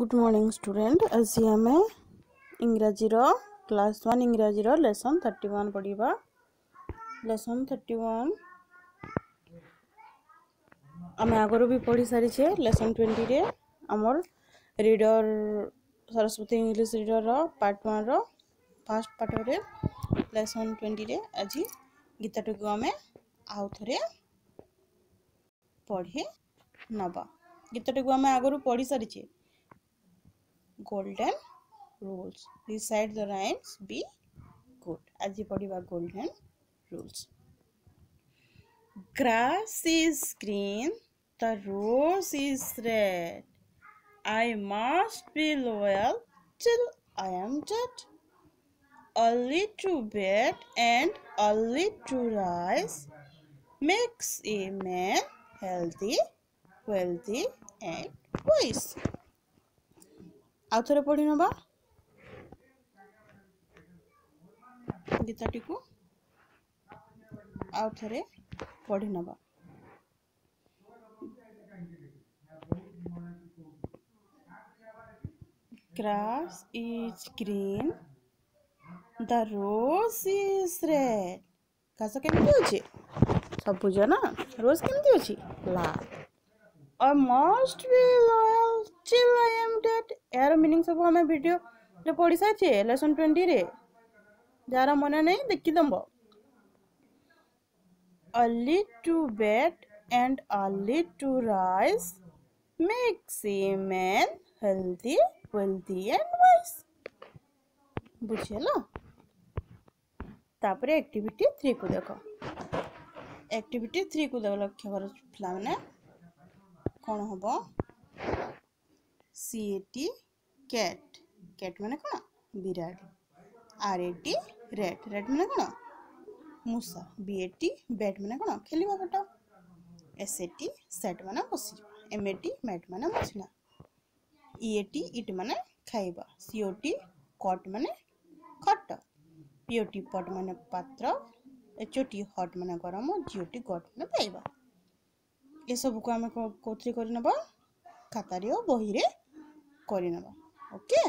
Good morning student আজি আমি ইংরাজীর ক্লাস ওয়ান ইংরাজীর লেসন থার্টি ওয়ান পড়া লেসন থার্টি ওয়ান আমি আগর বি পড়ি সারিছে লেসন টোয়েন্টিরে আমার রিডর সরস্বতী ইংলিশ রিডর পার্ট ওয়ানর ফার্স্ট পার্টরে লেসন টোয়েন্টিরে আজি গীতাটিকে আমি আউথরে পড়ে নবা গীতটিকে আমি আগর পড়ি সারিছে golden rules recite the rhymes be good ଆଜି ପଢ଼ିବା golden rules grass is green the rose is red I must be loyal till I am dead early to bed and early to rise makes a man healthy, wealthy and wise. ଆଉ ଥରେ ପଢ଼ି ନେବା ଗୀତଟିକୁ ଆଉ ଥରେ ପଢ଼ି ନେବା grass is green the rose is red ଘାସ କେମିତି ଅଛି ସବୁଜ ନା ରୋଜ୍ କେମିତି ଅଛି ଲାଲ୍ I must be loyal still I am that এর ମିନିଂ ସବୁ ଆମେ ଭିଡ଼ିଓରେ ପଢ଼ି ସାରିଛେ ଲେସନ୍ ଟ୍ୱେଣ୍ଟିରେ যারা মনে নেই দেখি দেব a little bed and a little rice makes a man healthy, wealthy and wise. বুঝেল তারপরে অ্যাক্টিভিটি থ্রিকু দেখো অ্যাক্টিভিটি থ্রিকু দেখ লক্ষ্য কর পিলামানে କ'ଣ ହେବ সিএটি ক্যাট ক্যাট মানে কোণ বিড়াল আর এটি রেড রেড মানে কোণ ମୂଷା ବିଏଟି ବ୍ୟାଟ୍ ମାନେ କ'ଣ ଖେଳିବା ପଟ ଏସ୍ଏଟି ସେଟ୍ ମାନେ ବସିଯିବା ଏମ୍ଏଟି ମ୍ୟାଟ୍ ମାନେ ବସିଲା ଇଏଟି ଇଟ୍ ମାନେ ଖାଇବା ସିଓଟି କଟ୍ ମାନେ ଖଟ ପିଓଟି ପଟ୍ ମାନେ ପାତ୍ର ଏଚଓଟି ହଟ୍ ମାନେ ଗରମ ଜିଓଟି ଗଟ୍ ମାନେ ପାଇବା ଏସବୁକୁ ଆମେ କେଉଁଥିରେ କରିନେବା ଖାତାରେ ଓ ବହିରେ కోరినవా ఓకే